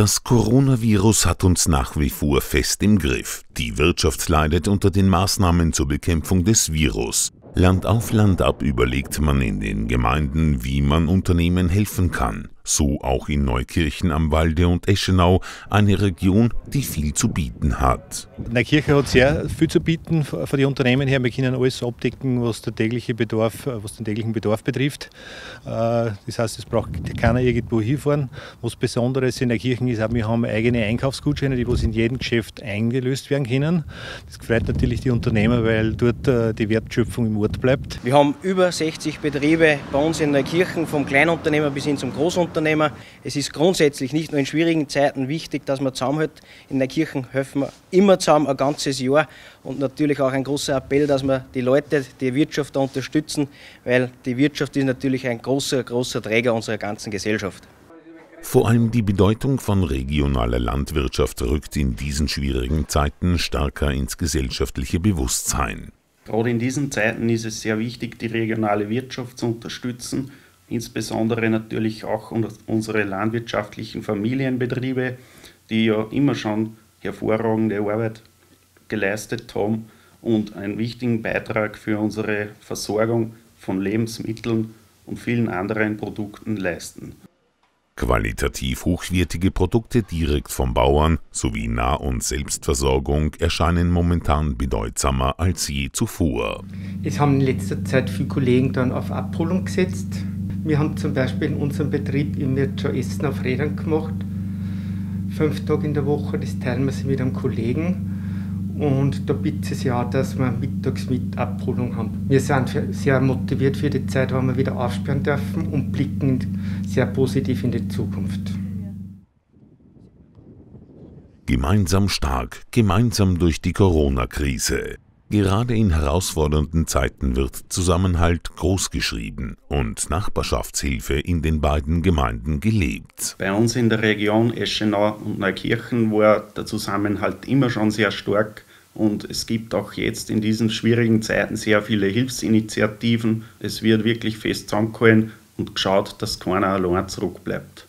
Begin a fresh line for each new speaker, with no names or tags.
Das Coronavirus hat uns nach wie vor fest im Griff. Die Wirtschaft leidet unter den Maßnahmen zur Bekämpfung des Virus. Land auf Land ab überlegt man in den Gemeinden, wie man Unternehmen helfen kann so auch in Neukirchen am Walde und Eschenau, eine Region, die viel zu bieten hat.
Neukirchen hat sehr viel zu bieten von den Unternehmen her. Wir können alles abdecken, was, der tägliche Bedarf, was den täglichen Bedarf betrifft. Äh, das heißt, es braucht keiner irgendwo hinfahren. Was Besonderes in Neukirchen ist, wir haben eigene Einkaufsgutscheine, die in jedem Geschäft eingelöst werden können. Das freut natürlich die Unternehmer, weil dort äh, die Wertschöpfung im Ort bleibt.
Wir haben über 60 Betriebe bei uns in Neukirchen, vom Kleinunternehmer bis hin zum Großunternehmer. Unternehmer. Es ist grundsätzlich nicht nur in schwierigen Zeiten wichtig, dass man zusammenhält. In der Kirche helfen wir immer zusammen ein ganzes Jahr und natürlich auch ein großer Appell, dass wir die Leute, die Wirtschaft da unterstützen, weil die Wirtschaft ist natürlich ein großer, großer Träger unserer ganzen Gesellschaft.
Vor allem die Bedeutung von regionaler Landwirtschaft rückt in diesen schwierigen Zeiten stärker ins gesellschaftliche Bewusstsein.
Gerade in diesen Zeiten ist es sehr wichtig, die regionale Wirtschaft zu unterstützen insbesondere natürlich auch unsere landwirtschaftlichen Familienbetriebe, die ja immer schon hervorragende Arbeit geleistet haben und einen wichtigen Beitrag für unsere Versorgung von Lebensmitteln und vielen anderen Produkten leisten.
Qualitativ hochwertige Produkte direkt vom Bauern sowie Nah- und Selbstversorgung erscheinen momentan bedeutsamer als je zuvor.
Es haben in letzter Zeit viele Kollegen dann auf Abholung gesetzt. Wir haben zum Beispiel in unserem Betrieb immer schon Essen auf Rädern gemacht. Fünf Tage in der Woche, das teilen wir sich mit einem Kollegen. Und da bietet es ja dass wir mittags mit Abholung haben. Wir sind sehr motiviert für die Zeit, wann wir wieder aufsperren dürfen und blicken sehr positiv in die Zukunft.
Gemeinsam stark, gemeinsam durch die Corona-Krise. Gerade in herausfordernden Zeiten wird Zusammenhalt großgeschrieben und Nachbarschaftshilfe in den beiden Gemeinden gelebt.
Bei uns in der Region Eschenau und Neukirchen war der Zusammenhalt immer schon sehr stark und es gibt auch jetzt in diesen schwierigen Zeiten sehr viele Hilfsinitiativen. Es wird wirklich fest zusammengehalten und geschaut, dass keiner allein zurückbleibt.